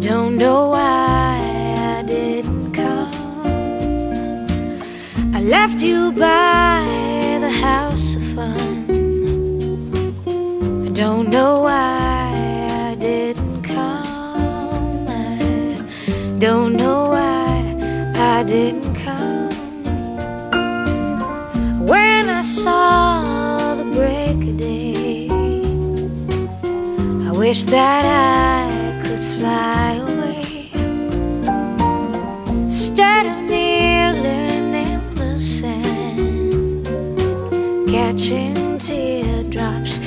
don't know why I didn't come. I left you by the house of fun. I don't know why I didn't come. I don't know why I didn't come. When I saw the break of day, I wish that I. catching teardrops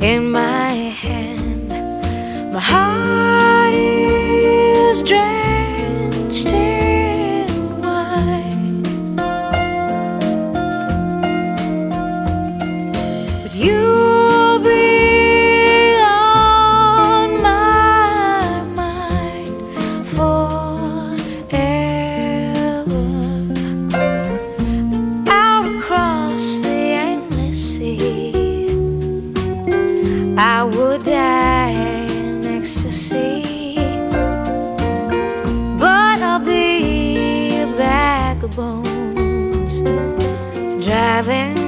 in my hand. My heart is drenched in wine, but you'll I would die in ecstasy, but I'll be a bag of bones driving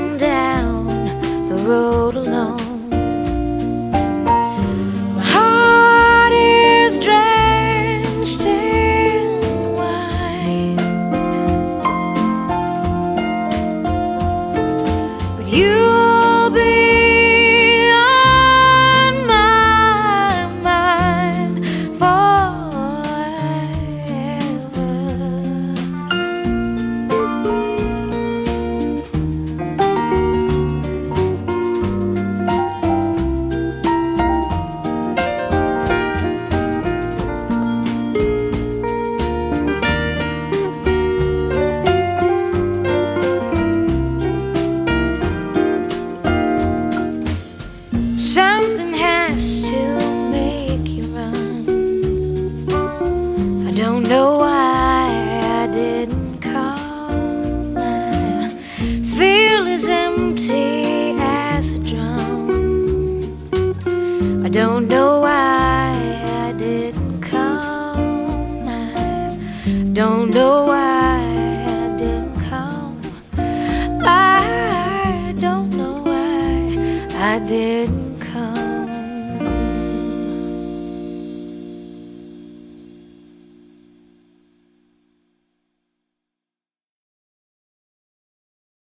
Something has to make you run. I don't know why I didn't call. I feel as empty as a drum. I don't know why I didn't come. I don't know 到